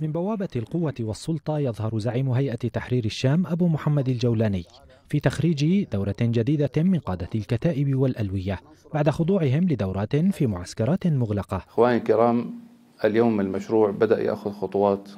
من بوابة القوة والسلطة يظهر زعيم هيئة تحرير الشام أبو محمد الجولاني في تخريج دورة جديدة من قادة الكتائب والألوية بعد خضوعهم لدورات في معسكرات مغلقة. إخواني الكرام اليوم المشروع بدأ يأخذ خطوات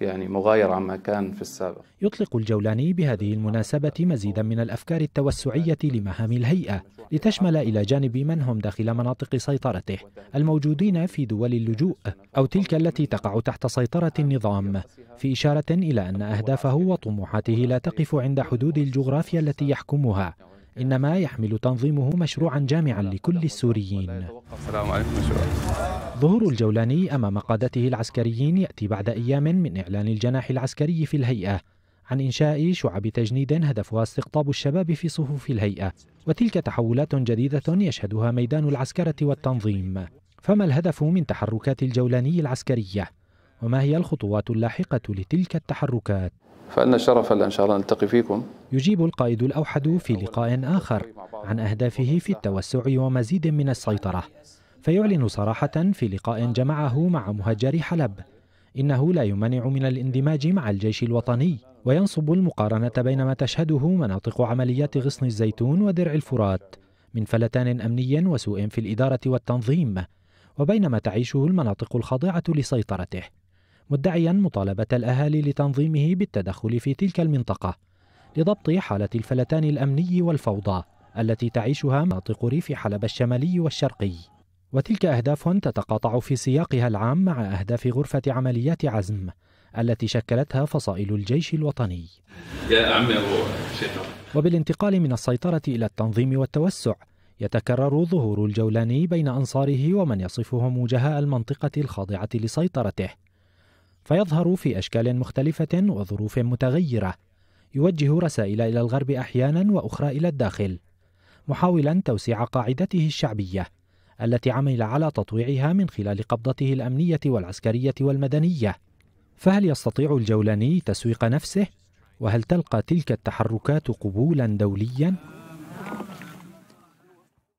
يعني مغاير عما كان في السابق. يطلق الجولاني بهذه المناسبة مزيدا من الأفكار التوسعية لمهام الهيئة لتشمل إلى جانب من هم داخل مناطق سيطرته الموجودين في دول اللجوء أو تلك التي تقع تحت سيطرة النظام في إشارة إلى أن أهدافه وطموحاته لا تقف عند حدود الجغرافيا التي يحكمها إنما يحمل تنظيمه مشروعا جامعا لكل السوريين. السلام عليكم ظهور الجولاني أمام قادته العسكريين يأتي بعد أيام من إعلان الجناح العسكري في الهيئة عن إنشاء شعب تجنيد هدفها استقطاب الشباب في صفوف الهيئة وتلك تحولات جديدة يشهدها ميدان العسكرة والتنظيم فما الهدف من تحركات الجولاني العسكرية؟ وما هي الخطوات اللاحقة لتلك التحركات؟ فإن الشرف إن شاء الله نلتقي فيكم يجيب القائد الأوحد في لقاء آخر عن أهدافه في التوسع ومزيد من السيطرة فيعلن صراحة في لقاء جمعه مع مهجري حلب. إنه لا يمنع من الاندماج مع الجيش الوطني وينصب المقارنة بين ما تشهده مناطق عمليات غصن الزيتون ودرع الفرات من فلتان أمني وسوء في الإدارة والتنظيم وبين ما تعيشه المناطق الخاضعة لسيطرته مدعيا مطالبة الأهالي لتنظيمه بالتدخل في تلك المنطقة لضبط حالة الفلتان الأمني والفوضى التي تعيشها مناطق ريف حلب الشمالي والشرقي. وتلك أهداف تتقاطع في سياقها العام مع أهداف غرفة عمليات عزم التي شكلتها فصائل الجيش الوطني. يا عمي أبو وبالانتقال من السيطرة إلى التنظيم والتوسع يتكرر ظهور الجولاني بين أنصاره ومن يصفهم وجهاء المنطقة الخاضعة لسيطرته. فيظهر في أشكال مختلفة وظروف متغيرة يوجه رسائل إلى الغرب أحيانا وأخرى إلى الداخل محاولا توسيع قاعدته الشعبية. التي عمل على تطويعها من خلال قبضته الأمنية والعسكرية والمدنية فهل يستطيع الجولاني تسويق نفسه؟ وهل تلقى تلك التحركات قبولا دوليا؟